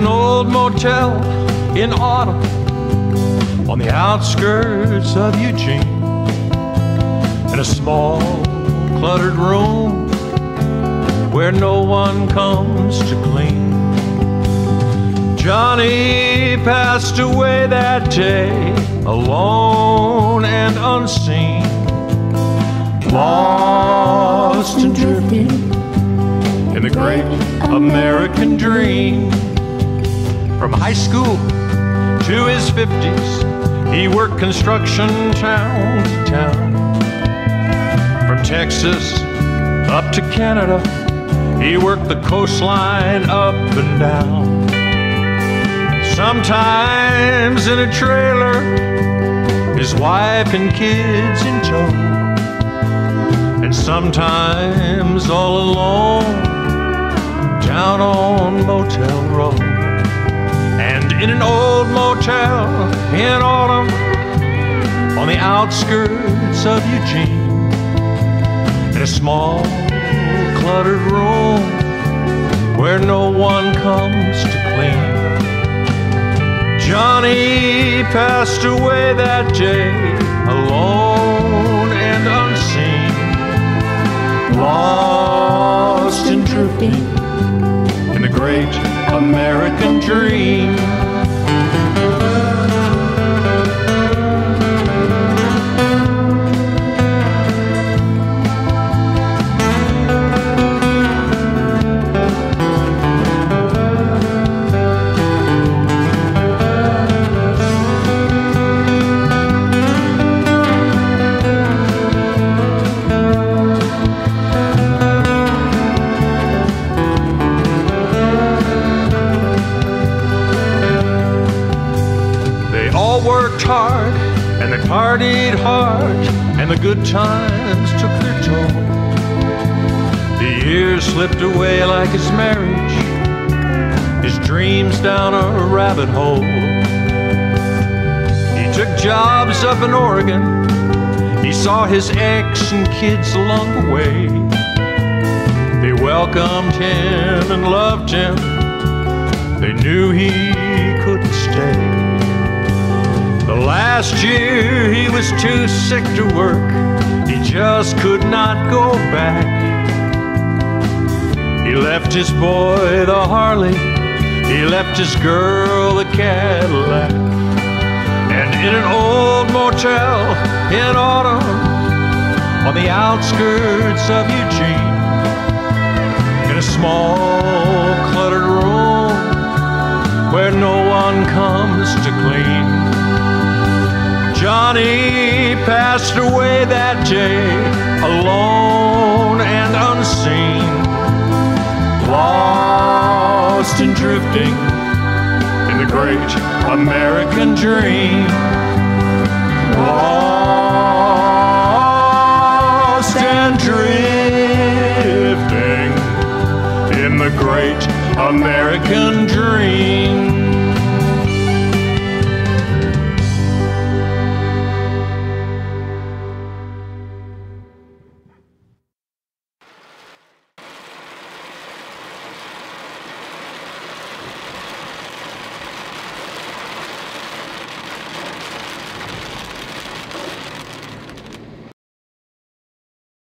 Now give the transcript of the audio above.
motel in autumn on the outskirts of Eugene in a small, cluttered room where no one comes to clean. Johnny passed away that day, alone and unseen, lost and drifting in the great American dream. From high school to his 50s, he worked construction town to town. From Texas up to Canada, he worked the coastline up and down. Sometimes in a trailer, his wife and kids in tow. And sometimes all alone down on Motel Row. In an old motel in autumn on the outskirts of Eugene, in a small, cluttered room where no one comes to clean. Johnny passed away that day, alone and unseen, lost and drifting in the great American dream. They and they partied hard, and the good times took their toll. The years slipped away like his marriage, his dreams down a rabbit hole. He took jobs up in Oregon, he saw his ex and kids along the way. They welcomed him and loved him, they knew he couldn't stay. The last year he was too sick to work, he just could not go back. He left his boy the Harley, he left his girl the Cadillac. And in an old motel in autumn on the outskirts of Eugene, in a small, cluttered room where no one comes to clean. Johnny passed away that day, alone and unseen, lost and drifting in the great American dream. Lost and drifting in the great American